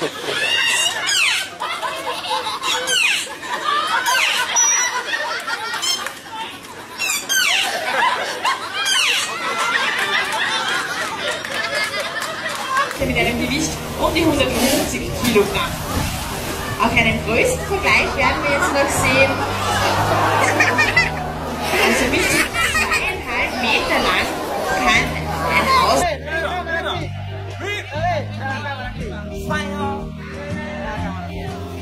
mit einem Gewicht um die 150 Kilogramm. Auch einen größten Vergleich werden wir jetzt noch sehen,